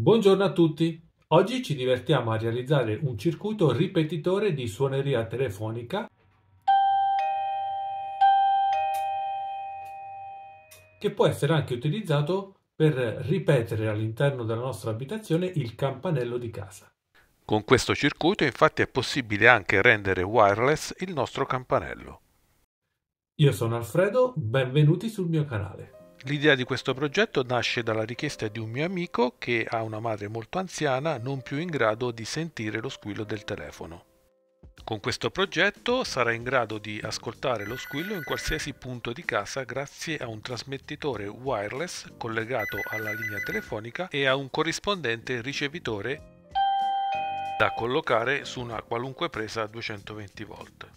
Buongiorno a tutti! Oggi ci divertiamo a realizzare un circuito ripetitore di suoneria telefonica che può essere anche utilizzato per ripetere all'interno della nostra abitazione il campanello di casa. Con questo circuito infatti è possibile anche rendere wireless il nostro campanello. Io sono Alfredo, benvenuti sul mio canale. L'idea di questo progetto nasce dalla richiesta di un mio amico che ha una madre molto anziana non più in grado di sentire lo squillo del telefono. Con questo progetto sarà in grado di ascoltare lo squillo in qualsiasi punto di casa grazie a un trasmettitore wireless collegato alla linea telefonica e a un corrispondente ricevitore da collocare su una qualunque presa a 220 volt.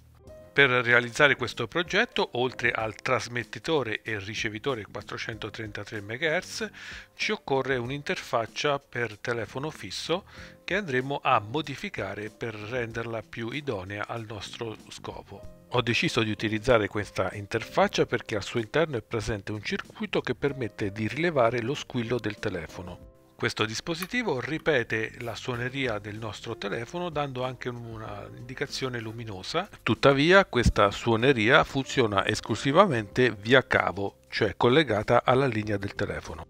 Per realizzare questo progetto, oltre al trasmettitore e ricevitore 433 MHz, ci occorre un'interfaccia per telefono fisso che andremo a modificare per renderla più idonea al nostro scopo. Ho deciso di utilizzare questa interfaccia perché al suo interno è presente un circuito che permette di rilevare lo squillo del telefono. Questo dispositivo ripete la suoneria del nostro telefono dando anche un'indicazione luminosa, tuttavia questa suoneria funziona esclusivamente via cavo, cioè collegata alla linea del telefono.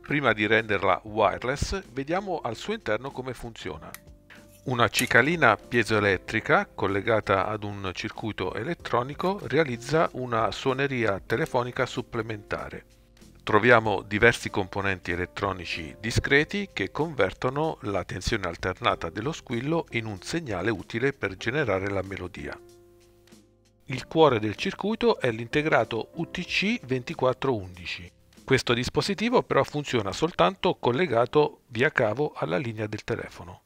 Prima di renderla wireless, vediamo al suo interno come funziona. Una cicalina piezoelettrica collegata ad un circuito elettronico realizza una suoneria telefonica supplementare. Troviamo diversi componenti elettronici discreti che convertono la tensione alternata dello squillo in un segnale utile per generare la melodia. Il cuore del circuito è l'integrato UTC 2411. Questo dispositivo però funziona soltanto collegato via cavo alla linea del telefono.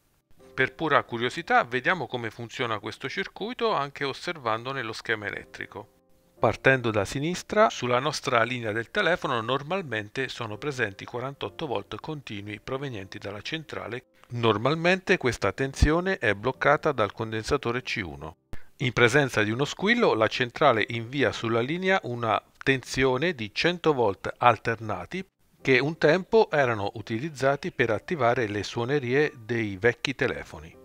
Per pura curiosità vediamo come funziona questo circuito anche osservandone lo schema elettrico. Partendo da sinistra, sulla nostra linea del telefono normalmente sono presenti 48 volt continui provenienti dalla centrale. Normalmente questa tensione è bloccata dal condensatore C1. In presenza di uno squillo, la centrale invia sulla linea una tensione di 100 volt alternati che un tempo erano utilizzati per attivare le suonerie dei vecchi telefoni.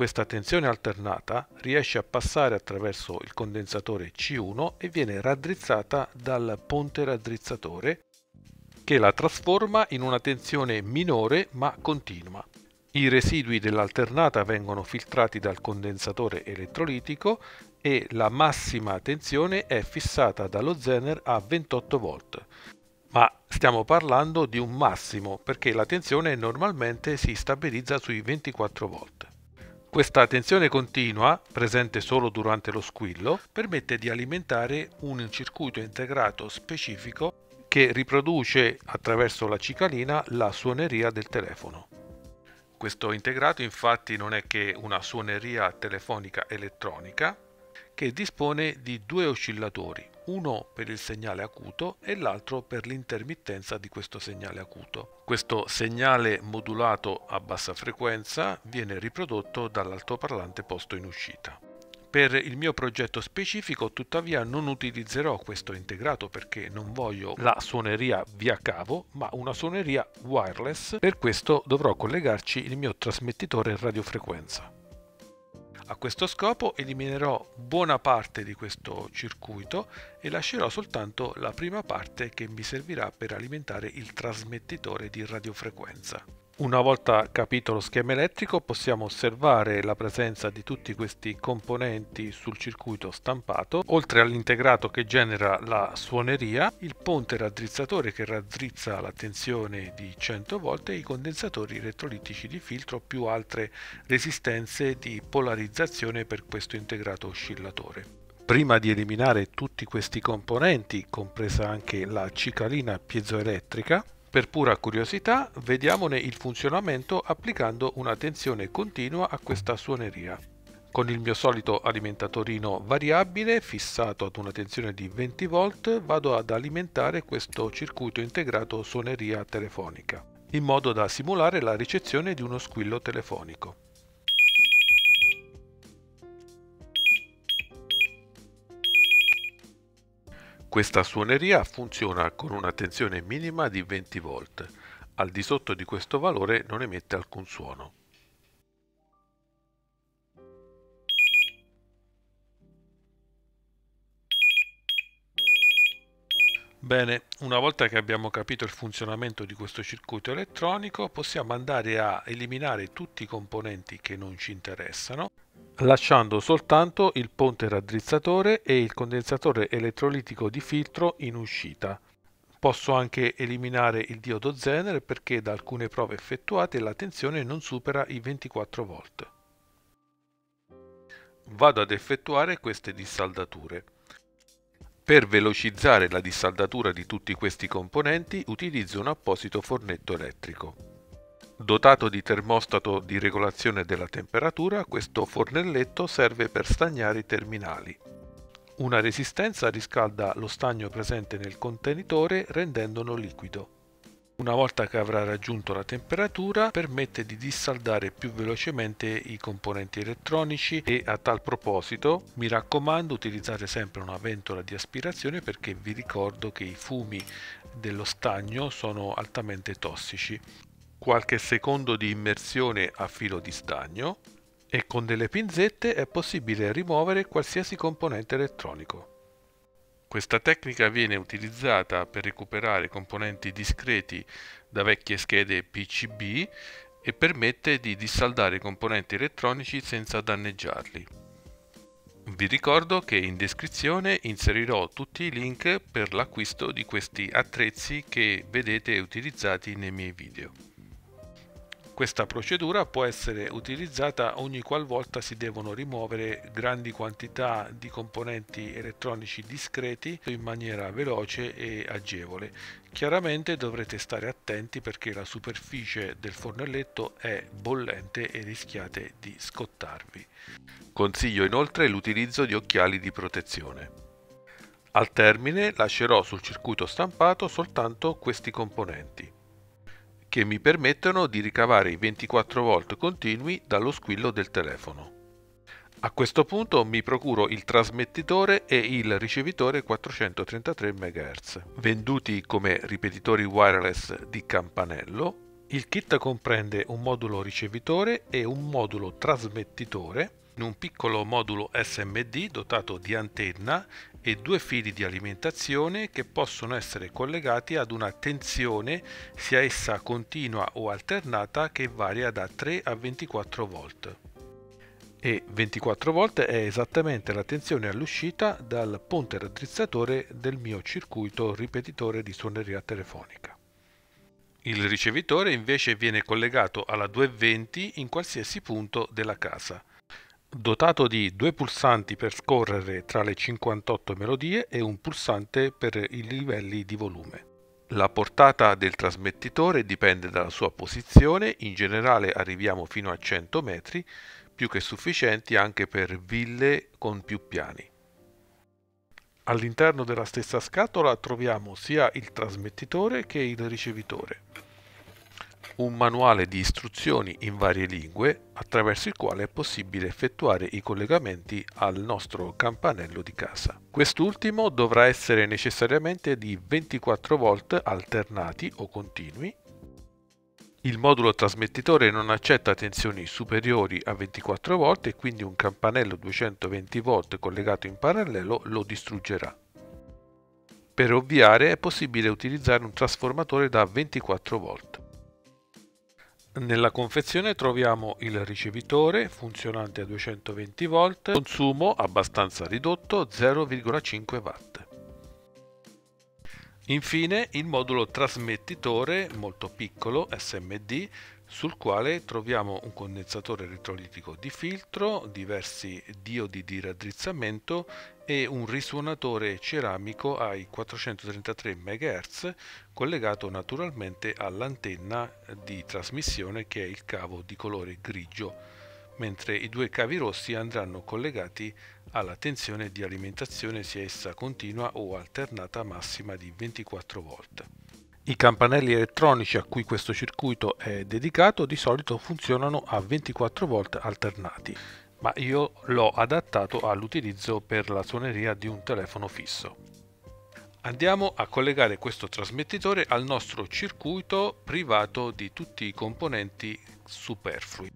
Questa tensione alternata riesce a passare attraverso il condensatore C1 e viene raddrizzata dal ponte raddrizzatore che la trasforma in una tensione minore ma continua. I residui dell'alternata vengono filtrati dal condensatore elettrolitico e la massima tensione è fissata dallo Zener a 28 volt. Ma stiamo parlando di un massimo perché la tensione normalmente si stabilizza sui 24 volt. Questa tensione continua, presente solo durante lo squillo, permette di alimentare un circuito integrato specifico che riproduce attraverso la cicalina la suoneria del telefono. Questo integrato infatti non è che una suoneria telefonica elettronica che dispone di due oscillatori, uno per il segnale acuto e l'altro per l'intermittenza di questo segnale acuto. Questo segnale modulato a bassa frequenza viene riprodotto dall'altoparlante posto in uscita. Per il mio progetto specifico tuttavia non utilizzerò questo integrato perché non voglio la suoneria via cavo ma una suoneria wireless, per questo dovrò collegarci il mio trasmettitore radiofrequenza. A questo scopo eliminerò buona parte di questo circuito e lascerò soltanto la prima parte che mi servirà per alimentare il trasmettitore di radiofrequenza. Una volta capito lo schema elettrico possiamo osservare la presenza di tutti questi componenti sul circuito stampato, oltre all'integrato che genera la suoneria, il ponte raddrizzatore che raddrizza la tensione di 100 volt e i condensatori elettrolitici di filtro più altre resistenze di polarizzazione per questo integrato oscillatore. Prima di eliminare tutti questi componenti, compresa anche la cicalina piezoelettrica, per pura curiosità, vediamone il funzionamento applicando una tensione continua a questa suoneria. Con il mio solito alimentatorino variabile fissato ad una tensione di 20 volt vado ad alimentare questo circuito integrato suoneria telefonica, in modo da simulare la ricezione di uno squillo telefonico. Questa suoneria funziona con una tensione minima di 20 volt. Al di sotto di questo valore non emette alcun suono. Bene, una volta che abbiamo capito il funzionamento di questo circuito elettronico possiamo andare a eliminare tutti i componenti che non ci interessano lasciando soltanto il ponte raddrizzatore e il condensatore elettrolitico di filtro in uscita. Posso anche eliminare il diodo Zener perché da alcune prove effettuate la tensione non supera i 24 volt. Vado ad effettuare queste dissaldature. Per velocizzare la dissaldatura di tutti questi componenti utilizzo un apposito fornetto elettrico. Dotato di termostato di regolazione della temperatura, questo fornelletto serve per stagnare i terminali. Una resistenza riscalda lo stagno presente nel contenitore rendendolo liquido. Una volta che avrà raggiunto la temperatura permette di dissaldare più velocemente i componenti elettronici e a tal proposito mi raccomando utilizzate sempre una ventola di aspirazione perché vi ricordo che i fumi dello stagno sono altamente tossici. Qualche secondo di immersione a filo di stagno e con delle pinzette è possibile rimuovere qualsiasi componente elettronico. Questa tecnica viene utilizzata per recuperare componenti discreti da vecchie schede PCB e permette di dissaldare componenti elettronici senza danneggiarli. Vi ricordo che in descrizione inserirò tutti i link per l'acquisto di questi attrezzi che vedete utilizzati nei miei video. Questa procedura può essere utilizzata ogni qualvolta si devono rimuovere grandi quantità di componenti elettronici discreti in maniera veloce e agevole. Chiaramente dovrete stare attenti perché la superficie del fornelletto è bollente e rischiate di scottarvi. Consiglio inoltre l'utilizzo di occhiali di protezione. Al termine lascerò sul circuito stampato soltanto questi componenti che mi permettono di ricavare i 24 volt continui dallo squillo del telefono. A questo punto mi procuro il trasmettitore e il ricevitore 433 MHz, venduti come ripetitori wireless di campanello. Il kit comprende un modulo ricevitore e un modulo trasmettitore un piccolo modulo SMD dotato di antenna e due fili di alimentazione che possono essere collegati ad una tensione sia essa continua o alternata che varia da 3 a 24 volt. E 24 volt è esattamente la tensione all'uscita dal ponte raddrizzatore del mio circuito ripetitore di suoneria telefonica. Il ricevitore invece viene collegato alla 220 in qualsiasi punto della casa dotato di due pulsanti per scorrere tra le 58 melodie e un pulsante per i livelli di volume. La portata del trasmettitore dipende dalla sua posizione, in generale arriviamo fino a 100 metri, più che sufficienti anche per ville con più piani. All'interno della stessa scatola troviamo sia il trasmettitore che il ricevitore un manuale di istruzioni in varie lingue attraverso il quale è possibile effettuare i collegamenti al nostro campanello di casa. Quest'ultimo dovrà essere necessariamente di 24 volt alternati o continui. Il modulo trasmettitore non accetta tensioni superiori a 24 volt e quindi un campanello 220 volt collegato in parallelo lo distruggerà. Per ovviare è possibile utilizzare un trasformatore da 24 volt. Nella confezione troviamo il ricevitore funzionante a 220 volt, consumo abbastanza ridotto 0,5 watt. Infine il modulo trasmettitore molto piccolo SMD sul quale troviamo un condensatore elettrolitico di filtro, diversi diodi di raddrizzamento e un risuonatore ceramico ai 433 MHz collegato naturalmente all'antenna di trasmissione che è il cavo di colore grigio, mentre i due cavi rossi andranno collegati alla tensione di alimentazione sia essa continua o alternata massima di 24 volt. I campanelli elettronici a cui questo circuito è dedicato di solito funzionano a 24 volt alternati, ma io l'ho adattato all'utilizzo per la suoneria di un telefono fisso. Andiamo a collegare questo trasmettitore al nostro circuito privato di tutti i componenti superflui.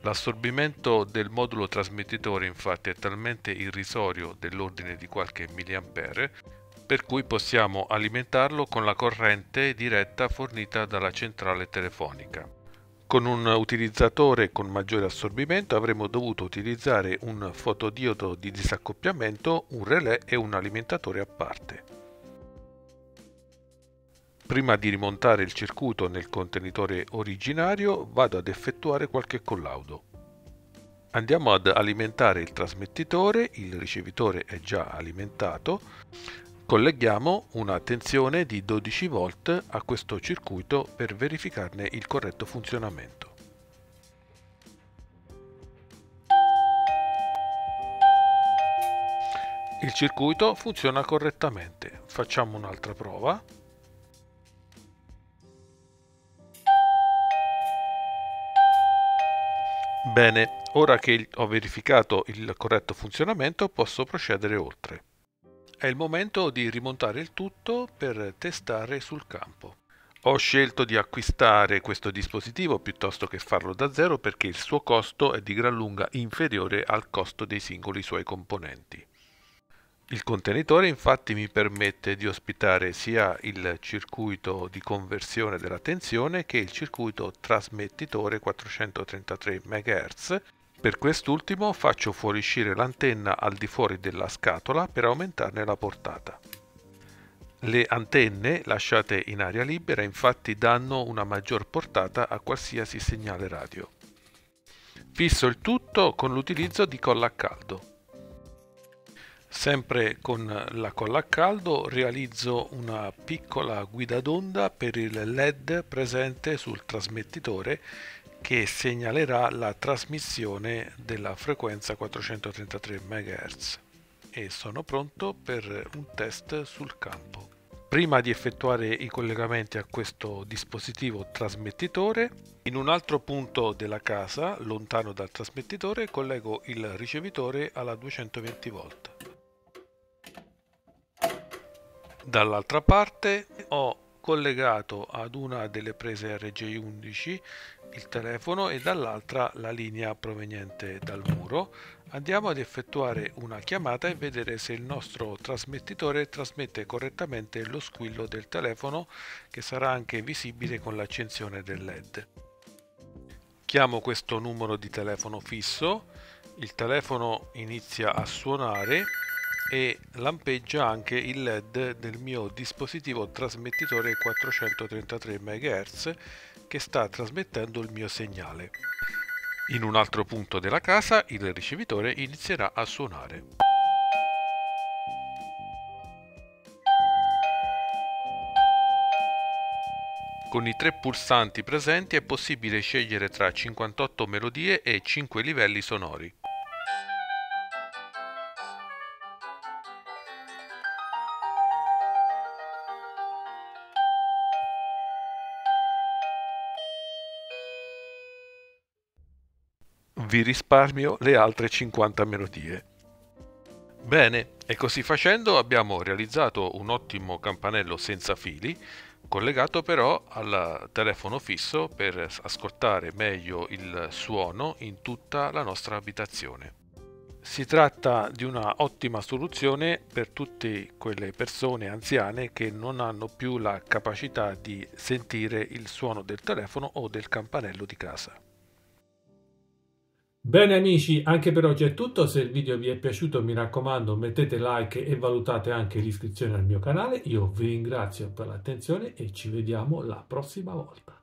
L'assorbimento del modulo trasmettitore infatti è talmente irrisorio dell'ordine di qualche milliampere per cui possiamo alimentarlo con la corrente diretta fornita dalla centrale telefonica. Con un utilizzatore con maggiore assorbimento avremmo dovuto utilizzare un fotodiodo di disaccoppiamento, un relè e un alimentatore a parte. Prima di rimontare il circuito nel contenitore originario vado ad effettuare qualche collaudo. Andiamo ad alimentare il trasmettitore, il ricevitore è già alimentato, colleghiamo una tensione di 12 volt a questo circuito per verificarne il corretto funzionamento. Il circuito funziona correttamente. Facciamo un'altra prova. Bene, ora che ho verificato il corretto funzionamento posso procedere oltre. È il momento di rimontare il tutto per testare sul campo. Ho scelto di acquistare questo dispositivo piuttosto che farlo da zero perché il suo costo è di gran lunga inferiore al costo dei singoli suoi componenti. Il contenitore infatti mi permette di ospitare sia il circuito di conversione della tensione che il circuito trasmettitore 433 MHz. Per quest'ultimo faccio fuoriuscire l'antenna al di fuori della scatola per aumentarne la portata. Le antenne lasciate in aria libera infatti danno una maggior portata a qualsiasi segnale radio. Fisso il tutto con l'utilizzo di colla a caldo. Sempre con la colla a caldo realizzo una piccola guida d'onda per il LED presente sul trasmettitore che segnalerà la trasmissione della frequenza 433 MHz e sono pronto per un test sul campo. Prima di effettuare i collegamenti a questo dispositivo trasmettitore, in un altro punto della casa, lontano dal trasmettitore, collego il ricevitore alla 220 volt. Dall'altra parte ho collegato ad una delle prese RJ11 il telefono e dall'altra la linea proveniente dal muro. Andiamo ad effettuare una chiamata e vedere se il nostro trasmettitore trasmette correttamente lo squillo del telefono che sarà anche visibile con l'accensione del LED. Chiamo questo numero di telefono fisso, il telefono inizia a suonare e lampeggia anche il LED del mio dispositivo trasmettitore 433 MHz che sta trasmettendo il mio segnale. In un altro punto della casa il ricevitore inizierà a suonare. Con i tre pulsanti presenti è possibile scegliere tra 58 melodie e 5 livelli sonori. Vi risparmio le altre 50 melodie. Bene, e così facendo abbiamo realizzato un ottimo campanello senza fili, collegato però al telefono fisso per ascoltare meglio il suono in tutta la nostra abitazione. Si tratta di una ottima soluzione per tutte quelle persone anziane che non hanno più la capacità di sentire il suono del telefono o del campanello di casa. Bene amici, anche per oggi è tutto, se il video vi è piaciuto mi raccomando mettete like e valutate anche l'iscrizione al mio canale, io vi ringrazio per l'attenzione e ci vediamo la prossima volta.